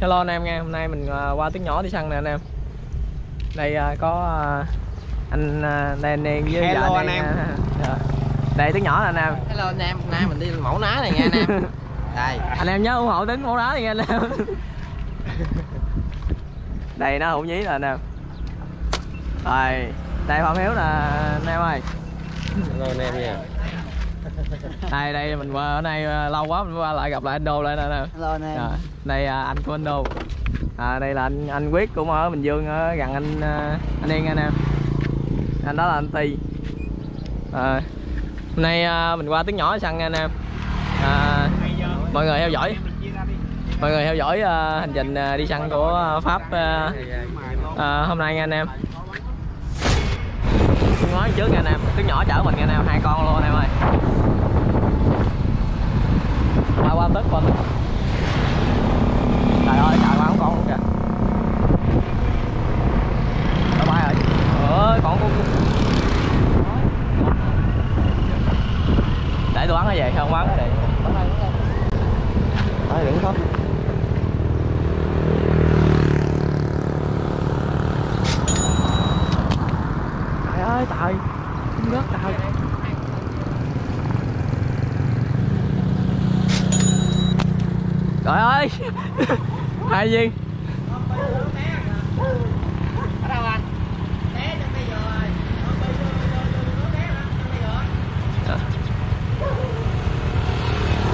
Hello anh em nha, hôm nay mình à, qua tiếng nhỏ đi săn nè anh em. Đây à, có à, anh đây anh Đen với Hello vợ anh Đen, em. dạ. Đây tiếng nhỏ nè anh em. Hello anh em, hôm nay mình đi mẫu ná này nha anh em Đây Anh em nhớ ủng hộ tính mẫu đá nha anh em. đây nó hữu nhí rồi anh em. Rồi, đây Phạm Hiếu nè anh em ơi. Hello anh em nha Đây đây mình qua ở đây à, lâu quá mình qua lại gặp lại anh Đô lại nè. Hello anh em. Dạ, đây à, anh của anh Đô à, đây là anh anh quyết cũng ở bình dương ở gần anh à, anh yên anh em. Anh đó là anh ti à, hôm nay mình qua tiếng nhỏ săn nha anh em? À, mọi người theo dõi. Mọi người theo dõi à, hành trình à, đi săn của à, pháp à, à, hôm nay nha anh em nói trước nha anh em tiếng nhỏ chở mình nha anh em, hai con luôn anh em ơi. Qua qua tất tết trời ơi, trời quá con luôn kìa. Bye bye rồi. Ơi còn con để tôi bắn cái gì không bắn cái gì. đừng khóc trời ơi trời không rớt trời trời ơi! Hai viên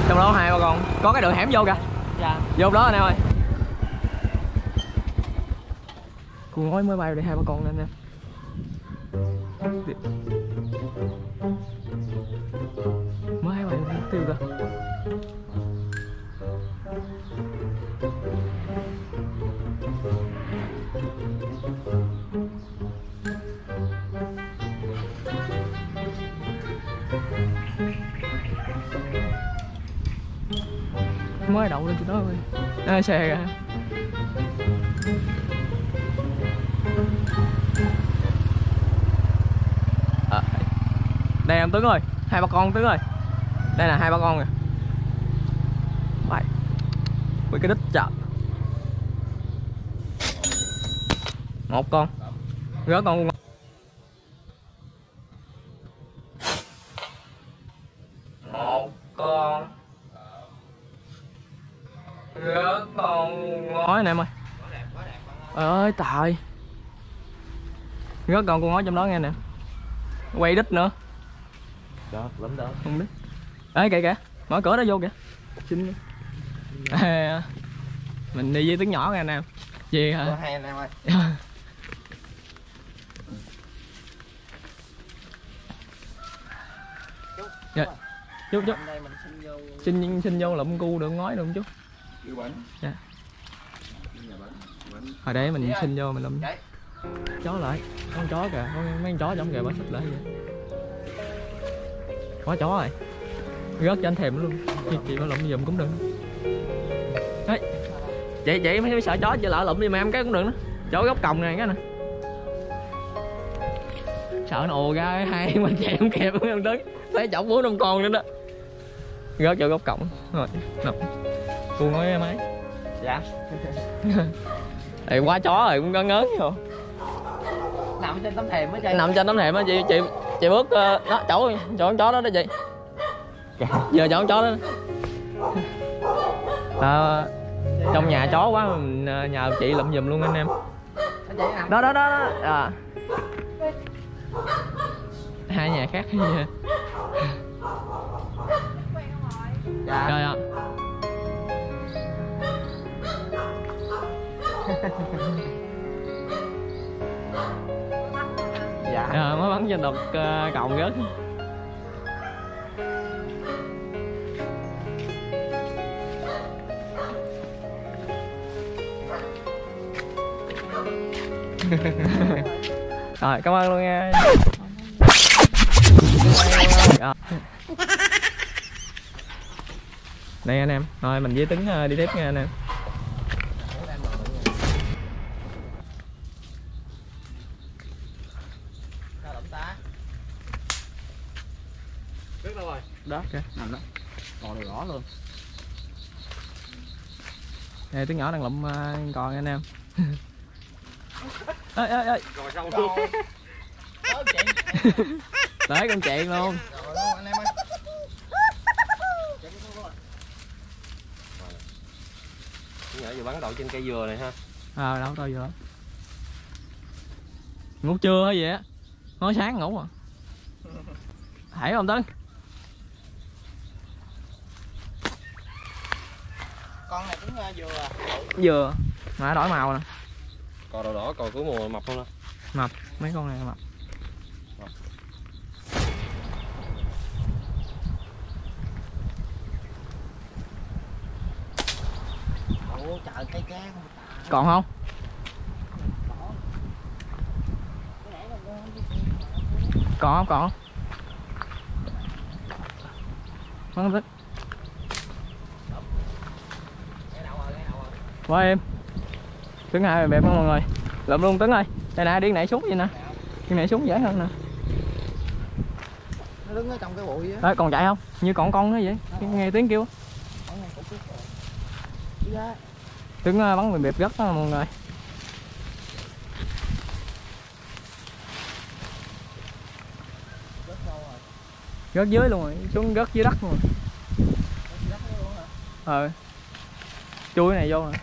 trong đó hai ba con có cái đường hẻm vô kìa. Dạ. Vô đó anh em ơi. Cuồng ngói mới bay đây hai ba con lên nè mới bay mất tiêu cơ. Mới đậu lên chỗ đó ơi à, xe kìa đây em tướng ơi. Hai ba con tướng ơi. Đây là hai ba con kìa. Vậy. Ui cái đít chợ một con. Gỡ con một con. Gỡ con ngói nè em ơi. Trời ơi trời gỡ con con ngói trong đó nghe nè. Quay đít nữa. Đó, lắm đó. Không biết. Ê kìa kìa. Mở cửa đó vô kìa. Xin à, mình đi với tiếng nhỏ nghe anh em. Gì Có hả hai anh em ơi. Dạ. chút chút nay mình xin vô xin vô lụm cu được ngói được không chú Dạ. Hồi để mình Dạ. xin vô mình lụm. Chó lại. Con chó kìa. Có mấy con chó giống kìa bả xích lại vậy có chó rồi. Rớt cho anh thèm luôn. Chị, chị có lụm giùm cũng được. Đấy chị chị mấy sợ chó chị lỡ lụm đi mà em cái cũng được nữa. Chỗ góc còng này cái nè. Sợ nó ồ ra hai mình chạy không kịp không đứng thấy chổng bốn năm con nữa đó. Rớt vô góc cổng rồi nằm cu nói máy Dạ. Thì quá chó rồi cũng có ngớn rồi Nằm trên tấm thềm mới chơi nằm trên tấm thềm á chị chị chị bước ờ, đó chỗ chỗ con chó đó đó chị. Giờ chỗ con chó đó. À, trong nhà chó quá mình ờ, nhờ chị lụm giùm luôn anh em. Đó đó đó, đó. À. hai nhà khác Dạ. Trời ạ. Dạ à, mới trên cộng rớt rồi cảm ơn luôn nha. Đây anh em. Thôi mình với tính ờ, đi tiếp nha anh em Sao lụm ta Rớt đâu rồi đó. Kìa Nằm đó. Còn đồ rõ luôn. Đây tiếng nhỏ đang lụm à, còn anh em. Ơi ơi ơi Rồi xong tới con chuyện luôn Rồi luôn anh em ơi. Nhỏ vừa bắn đậu trên cây dừa này ha. Ờ đâu tôi vừa ngủ trưa hay gì á? Nói sáng ngủ à? Thấy không tấn Con này cũng vừa. À. vừa. Mà đổi màu nè. Cò đỏ đỏ, cò cuối mùa mập không đó mấy con này mập. Ủa trời cây cá không còn không? Còn không còn không? Vâng tích Quá em. Tướng hai bẹp không mọi người. Lượm luôn Tấn ơi. Đây nè điên nảy súng vậy nè. Điên nảy súng dễ hơn nè. Nó đứng ở trong cái bụi. Đấy, còn chạy không? Như còn con nữa vậy. Nghe tiếng kêu. Rồi. Ra. Tướng ờ, bắn mình bẹp rất đó mọi người. Rồi. Rớt dưới luôn rồi. Xuống rớt dưới đất luôn rồi? Ờ. Chui này vô nè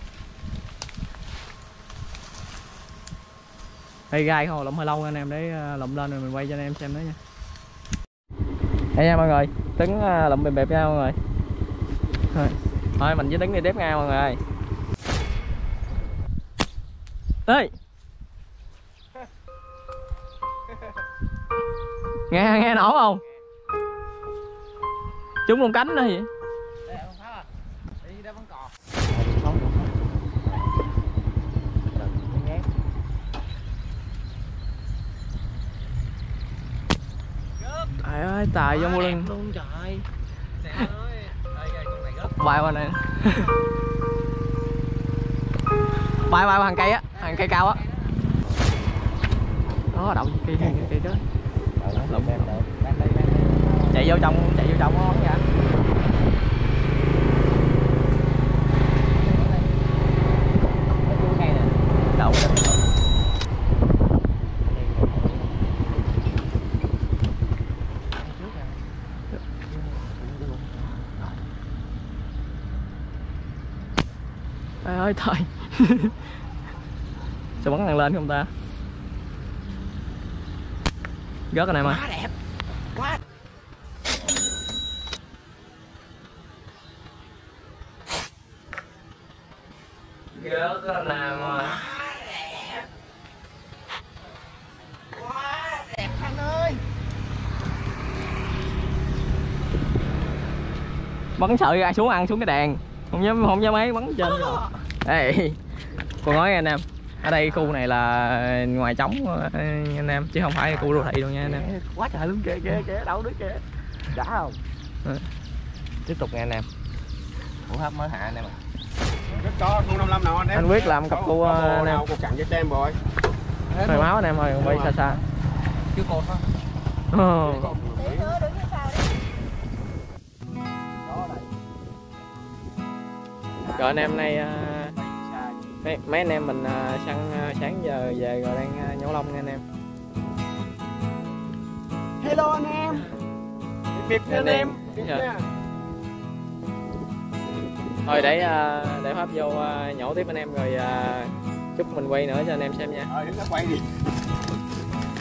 Đây gai không lụm hơi lâu anh em. Để ờ, lụm lên rồi mình quay cho anh em xem nữa nha. Đây nha mọi người. Tấn ờ, lụm bẹp bẹp nha mọi người. Thôi, Thôi mình với Tấn đi tiếp nha mọi người. Ê! Nghe nghe nổ không? Trúng luôn cánh nữa vậy Đây không pháo à. Đi ra bắn cò. Trời ơi tài vô mua lưng luôn trời. Nè ơi. Đây đây con này gấp. bay qua này bay bay qua hàng cây á hàng cây cao á đó động cây cây cây đó chạy vô trong chạy vô trong nó bắn ra Ngay nè. đậu trời ơi trời sao bắn thằng lên không ta? Rớt cái này mà Quá đẹp. Quá. Đẹp. Anh ơi. bắn sợ ra xuống ăn xuống cái đèn không dám không dám mấy bắn trên Ê, cô nói anh em ở đây khu này là ngoài trống ờ, anh em chứ không phải khu đô thị đâu nha anh em Quá trời luôn kìa kìa kìa đâu đứa kìa. Đã không? tiếp tục nghe anh em Hủ hấp mới hạ anh em ạ Rất có, không 55 nào anh em. Anh quyết làm cặp cua, Có anh em. nào cục cặn cho xem rồi. hồi máu anh em ơi quay xa xa Chưa cột hả? Rồi anh em nay à, mấy, mấy anh em mình à, săn à, sáng giờ về rồi đang nhổ lông nha anh em Hello anh em. Biệt Anh anh em. em. Biệt Dạ. nha. thôi để để pháp vô nhổ tiếp anh em rồi chút mình quay nữa cho anh em xem nha Ờ, quay đi.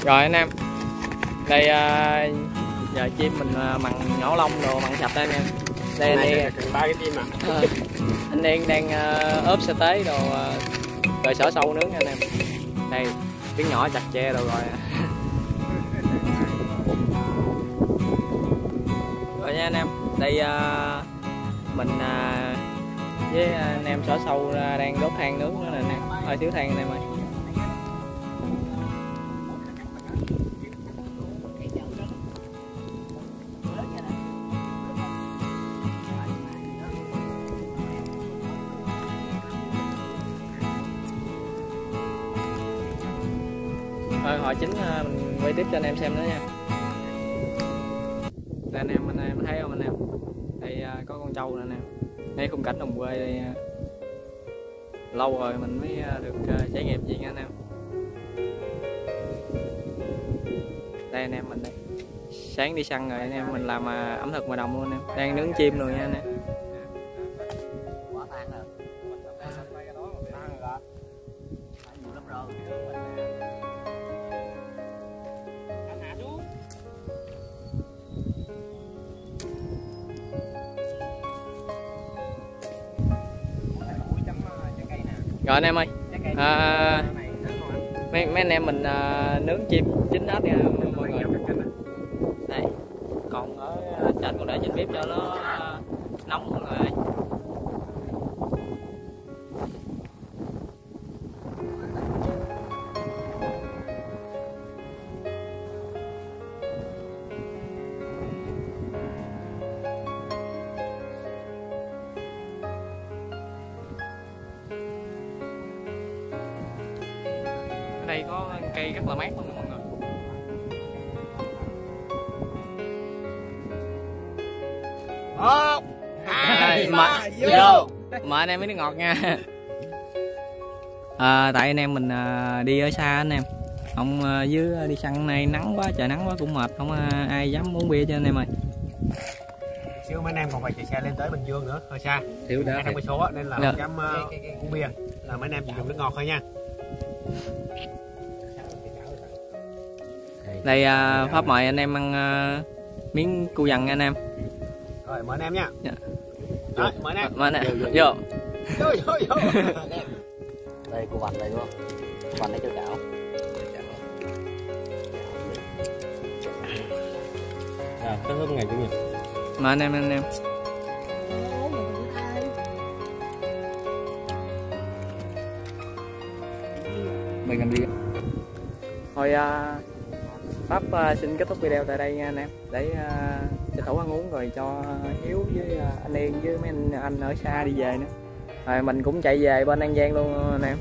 rồi anh em đây giờ chim mình mặn nhổ lông đồ mặn sạch đây anh em đây anh cần ba cái chim à. Anh Yên đang uh, ốp xe tế đồ uh, rồi sở sâu nướng nha anh em. Đây tiếng nhỏ chặt che đồ rồi. Rồi nha anh em đây uh, mình uh, với anh em sở sâu đang đốt than nướng nữa nè anh em. Hơi thiếu than anh em ơi Vâng, hồi chính à, mình quay tiếp cho anh em xem nữa nha. Đây anh em anh em thấy không anh em? Đây à, có con trâu nè anh em. Đây khung cảnh đồng quê đây à. lâu rồi mình mới được trải nghiệm gì nha anh em. Đây anh em, mình đây. Sáng đi săn rồi anh em, mình làm ẩm thực ngoài đồng luôn anh em. Đang nướng chim rồi nha anh em. Rồi anh em ơi. À, mấy, mấy anh em mình à, nướng chim chín hết nha. Mọi người. Đây. Còn ở à, trên còn để trên bếp cho nó à, nóng mọi người cây rất là mát luôn mọi người. Một Đây, mà, vô. mà anh em mấy nước ngọt nha. À, tại anh em mình à, đi ở xa anh em. Không à, dưới đi săn này nắng quá trời nắng quá cũng mệt không à, ai dám uống bia cho anh em ơi. Xíu mấy anh em còn phải chạy xe lên tới bình dương nữa hơi xa. Thiếu hai trăm cây số nên là Dạ. không dám ờ, uống bia. Là mấy anh em chỉ dùng nước ngọt thôi nha đây à, pháp mời anh em ăn à, miếng cu dằn nha anh em. Rồi mời anh em nha. Dạ. Rồi, mời anh em. Mà anh em. Vô. Vô vô vô đây cô vặt đây đúng không? Cô vặt đây cho chảo à cái hôm ngày chủ nhật. Mà anh em anh em. Mình làm gì? Thôi à, pháp uh, ờ, xin kết thúc video tại đây nha anh em. Để uh, cho thủ ăn uống rồi cho hiếu với uh, anh yên với mấy anh, anh ở xa đi về nữa. Rồi mình cũng chạy về bên an giang luôn anh em.